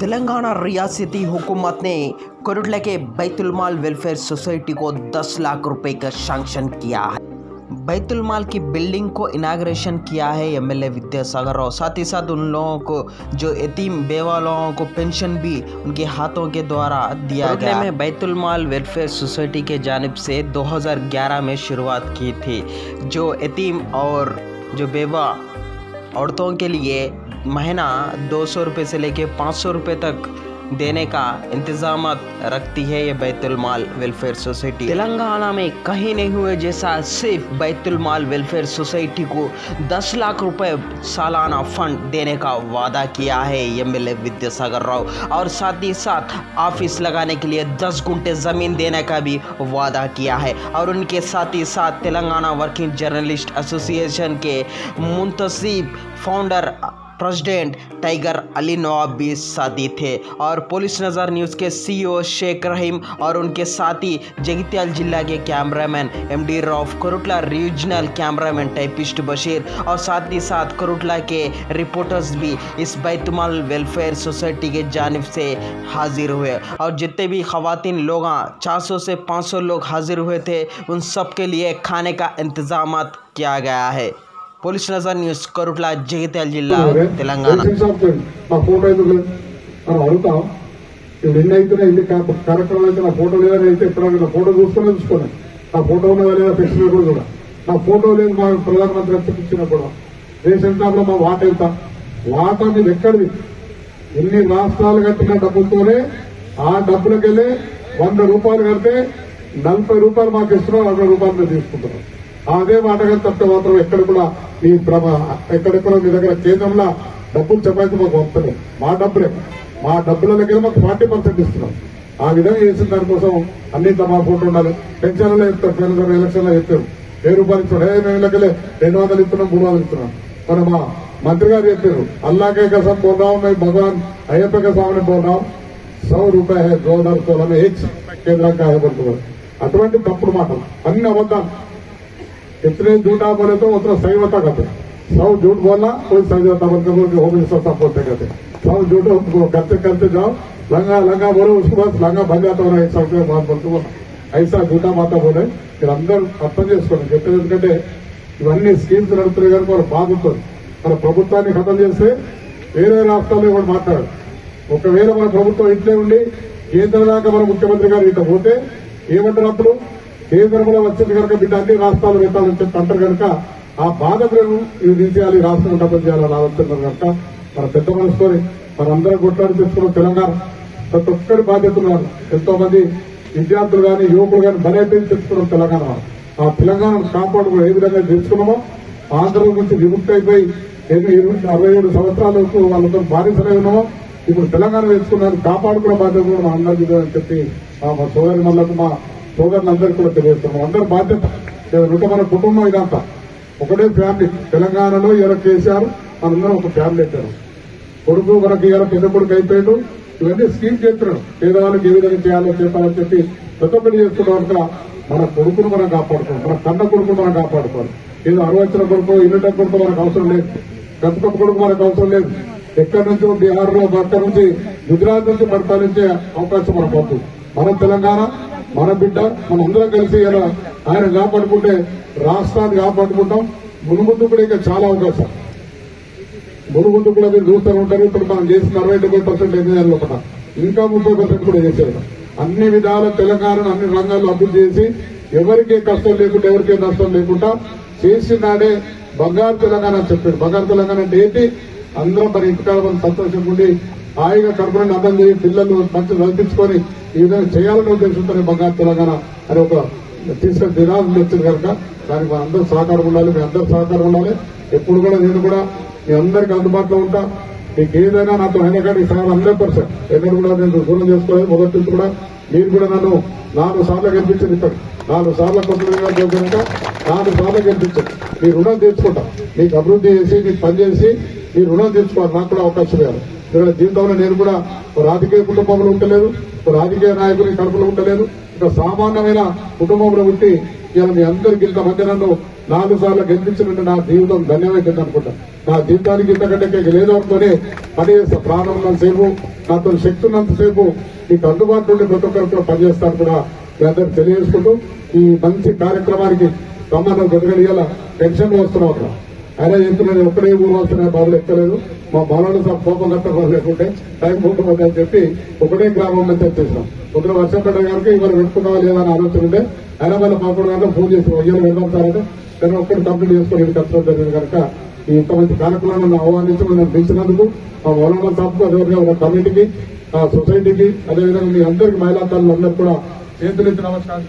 तेलंगाना रियासती हुकूमत ने कोरुटला के बैतुलमाल वेलफेयर सोसाइटी को 10 लाख रुपए का सैंक्शन किया है। बैतुलमाल की बिल्डिंग को इनाग्रेशन किया है एमएलए विद्यासागर राव। साथ ही साथ उन लोगों को जो यतीम बेवा लोगों को पेंशन भी उनके हाथों के द्वारा दिया गया। में बैतुलमाल वेलफेयर सोसाइटी के जानब से 2011 में शुरुआत की थी जो यतीम और जो बेवा औरतों के लिए महीना दो सौ रुपये से लेके पाँच सौ रुपये तक देने का इंतज़ाम रखती है ये बैतुलमाल वेलफेयर सोसाइटी। तेलंगाना में कहीं नहीं हुए जैसा सिर्फ़ बैतुलमाल वेलफेयर सोसाइटी को 10 लाख रुपए सालाना फंड देने का वादा किया है एम एमएलए विद्यासागर राव। और साथ ही साथ ऑफ़िस लगाने के लिए 10 गुंटे ज़मीन देने का भी वादा किया है। और उनके साथ ही साथ तेलंगाना वर्किंग जर्नलिस्ट एसोसिएशन के मुंतसिब founder president Tiger Ali Nawab भी साथी थे और पुलिस नज़र न्यूज़ के सीईओ शेख रहीम और उनके साथी जगित्याल जिला के cameraman M D Rauf Koratla regional cameraman typist Bashir और साथ ही साथ करुटला के रिपोर्टर्स भी इस बैतुमाल वेलफेयर सोसाइटी के जानब से हाजिर हुए। और जितने भी खातन लोग चार सौ से पाँच सौ लोग हाजिर हुए थे, उन सब के लिए खाने का इंतज़ाम किया गया है। పోలీస్ నజర్ न्यूज करुटला జిల్లా తెలంగాణ. మా ఫోటో అయితే లేదు? మనం అడుగుతాం. ఇప్పుడు అయితే నా ఫోటో లేదని అయితే నా ఫోటో చూస్తూనే చూసుకోండి. నా ఫోటో ఉన్నదా లేదా కూడా. నా ఫోటో లేదు మా ప్రధానమంత్రి అప్పగించినప్పుడు రేషన్ కార్డులో మా వాట వెళ్తాం వాట మీరు ఎక్కడిది ఎన్ని రాష్ట్రాలు కట్టిన డబ్బుతోనే ఆ డబ్బులకెళ్ళి వంద రూపాయలు కడితే నలభై రూపాయలు మాకు ఇస్తున్నారు అరవై రూపాయలు తీసుకుంటున్నారు అదే మాటగా తప్ప మాత్రం ఎక్కడ కూడా మీ ప్రభ ఎక్కడెక్కడ మీ దగ్గర కేంద్రంలో డబ్బులు చెప్పైతే మాకు వస్తుంది మా డబ్బులే. మా డబ్బుల దగ్గర మాకు ఫార్టీ పర్సెంట్ ఇస్తున్నాం. ఆ విధంగా చేసిన దానికోసం అన్ని మార్పుకుంటూ ఉండాలి. పెన్షన్లో చెప్తారు పెన్షన్ ఎలక్షన్లో చెప్తారు వెయ్యి రూపాయలు ఇస్తాడు ఏ లెక్కలే. రెండు వందలు ఇస్తున్నాం మూడు వందలు ఇస్తున్నాం. మన మా మంత్రి గారు చెప్పారు అల్లాకే కసం పోదాం మేము భగవాన్ అయ్యప్ప కసామని పోదాం సౌ రూపాయ గవర్నర్ సోలని హెచ్ కేంద్రంగా అయ్యబడుతున్నారు అటువంటి తప్పుడు మాటలు. అన్ని అబద్ధాలు. कितने झूठा बोले तो उतना सही होता कहते सौ झूठ बोलना कोई सही होता बोलते बोलते होम मिनिस्टर साहब बोलते कहते सौ झूठ उनको करते करते जाओ लंगा लंगा बोलो उसके बाद लंगा बन जाता होना एक सौ के बाद बोलते बोला ऐसा झूठा మాత बोले మీరు అందరూ అర్థం చేసుకోండి చెప్పేది ఎందుకంటే ఇవన్నీ స్కీమ్స్ నడుపుతున్నాయి కనుక వాళ్ళు బాగుంటుంది మన ప్రభుత్వాన్ని ఖతం చేస్తే వేరే రాష్ట్రాల్లో కూడా మాట్లాడు ఒకవేళ మన ప్రభుత్వం ఇట్లే ఉండి కేంద్రం దాకా మన ముఖ్యమంత్రి గారు ఇట్లా పోతే ఏమంటారు అప్పుడు కేంద్రంలో వచ్చింది కనుక బిడ్డ అన్ని రాష్ట్రాలు పెట్టాలంటే అంటారు కనుక ఆ బాధలను ఇది తీసేయాలి రాష్ట్రం డబ్బులు చేయాలని ఆలోచన కనుక మన పెద్ద మనసుకొని మనందరం కొట్లాడి తెచ్చుకున్న తెలంగాణ. ప్రతి ఒక్కరి బాధ్యత ఉన్నారు ఎంతో మంది విద్యార్థులు కానీ యువకులు కానీ బలైపోయి తెచ్చుకున్నాం తెలంగాణ ఆ తెలంగాణను కాపాడుకుని ఏ విధంగా తెచ్చుకున్నామో ఆంధ్ర నుంచి విముక్తి అయిపోయి అరవై ఏడు సంవత్సరాలకు వాళ్ళతో బాధితులై ఉన్నామో ఇప్పుడు తెలంగాణ తెచ్చుకున్నారు కాపాడుకునే బాధ్యత కూడా మా అందరికీ అని చెప్పి ఆ మా సోదరి మళ్ళకు మా సోదరులందరికీ కూడా తెలియజేస్తున్నాం. అందరూ బాధ్యత. ఉంటే మన కుటుంబం ఇదంతా. ఒకటే ఫ్యామిలీ. తెలంగాణలో ఇలా కేసీఆర్ మనందరం ఒక ఫ్యామిలీ అయిపోయారు. కొడుకు మనకి ఇలా పెద్ద కొడుకు అయిపోయాడు? ఇవన్నీ స్కీమ్ చేస్తున్నాడు పేదవాళ్ళకి ఏ విధంగా చేయాలో చెప్పాలని చెప్పి ప్రతి ఒక్కటి చేస్తున్న మన కొడుకును మనం కాపాడుకోవాలి. మన కన్న కొడుకును మనం కాపాడుకోవాలి. ఏదో అరవచ్చిన కొడుకు ఇల్లుట కొడుకు మనకు అవసరం లేదు. గంప కొడుకు మనకు అవసరం లేదు. ఎక్కడి నుంచో బీహార్లో అక్కడి నుంచి గుజరాత్ నుంచి పరిపాలించే అవకాశం మనకు వస్తుంది మనం తెలంగాణ మన బిడ్డ మన అందరం కలిసి ఇలా ఆయన కాపాడుకుంటే రాష్ట్రాన్ని కాపాడుకుంటాం. మునుముందు కూడా ఇంకా చాలా అవకాశం మునుముందు కూడా మీరు చూస్తూ ఉంటారు. ఇప్పుడు మనం చేసిన అరవై డెబ్బై పర్సెంట్ ఎన్నికల లోపల ఇంకా ముప్పై పర్సెంట్ కూడా చేశారు. అన్ని విధాల తెలంగాణను అన్ని రంగాల్లో అభివృద్ధి చేసి ఎవరికే కష్టం లేకుండా ఎవరికే నష్టం లేకుండా చేసినాడే బంగారు తెలంగాణ అని చెప్పాడు. బంగారు తెలంగాణ అంటే ఏంటి? అందరం మరి ఇంటికాడ మనం సంతోషంగా ఉండి హాయిగా కడుపుని అర్థం చేసి పిల్లలు మంచి చదివించుకొని ఈ విధంగా చేయాలని ఉద్దేశంతో బంగారు తెలంగాణ అని ఒక తీసుకొని దినాలు వచ్చింది కనుక దానికి మన అందరూ సహకారం ఉండాలి మీ అందరూ సహకారం ఉండాలి. ఎప్పుడు కూడా నేను కూడా మీ అందరికీ అందుబాటులో ఉంటా. మీకు ఏదైనా నాతో అయినా కానీ సార్ హండ్రెడ్ పర్సెంట్ ఎక్కడ కూడా నేను దూరం చేసుకోలేదు. మొదటి నుంచి కూడా మీరు కూడా నన్ను నాలుగు సార్లు గెలిపించింది ఇక్కడ నాలుగు సార్లు కొత్త కనుక నాలుగు సార్లు గెలిపించారు మీ రుణం తీర్చుకుంటా. మీకు అభివృద్ధి చేసి మీకు పనిచేసి మీ రుణం తీర్చుకోవాలి. నాకు కూడా అవకాశం లేదు జీవితంలో నేను కూడా ఒక రాజకీయ కుటుంబంలో ఉండలేదు ఒక రాజకీయ నాయకుని కడుపులో ఉండలేదు. ఒక సామాన్యమైన కుటుంబంలో ఉండి ఇలా మీ అందరికి ఇంత మధ్య నన్ను నాలుగు సార్లు గెలిపించినట్టు నా జీవితం ధన్యమైంది అనుకుంటా. నా జీవితానికి ఇంతకంటే లేదు అనుకుని పని ప్రాణం సేపు నాతో శక్తి ఉన్నంతసేపు మీకు అందుబాటులో ఉండి ప్రతి ఒక్కరు కూడా పనిచేస్తాను కూడా మీ అందరికి తెలియజేసుకుంటూ ఈ మంచి కార్యక్రమానికి సంబంధం జరగలిగల టెన్షన్ వస్తున్నాం అక్కడ చెప్తున్నాను ఒక్కడే ఊరవలసిన వస్తున్నా బాబులు ఎక్కలేదు? మా బాలను సార్ కోపం కట్టడం లేకుంటే టైం పోతుంది అని చెప్పి ఒకటే గ్రామం నుంచి వచ్చేసాం పొద్దున వర్షం పడ్డ కనుక ఇవాళ పెట్టుకున్నావా లేదా అని ఆలోచన ఉంటే ఆయన వల్ల పాపడు గంటలు ఫోన్ చేసి అయ్యాలు వెళ్దాం సార్ అంటే నేను ఒక్కటి కంప్లీట్ చేసుకుని కష్టం జరిగింది కనుక ఈ ఇంత మంచి కార్యక్రమాలను ఆహ్వానించి మనం పిలిచినందుకు మా మౌలానా సాబ్కు అదేవిధంగా ఒక కమిటీకి ఆ సొసైటీకి అదేవిధంగా మీ అందరికీ మహిళా తల్లులందరూ కూడా చేతులెత్తి నమస్కారం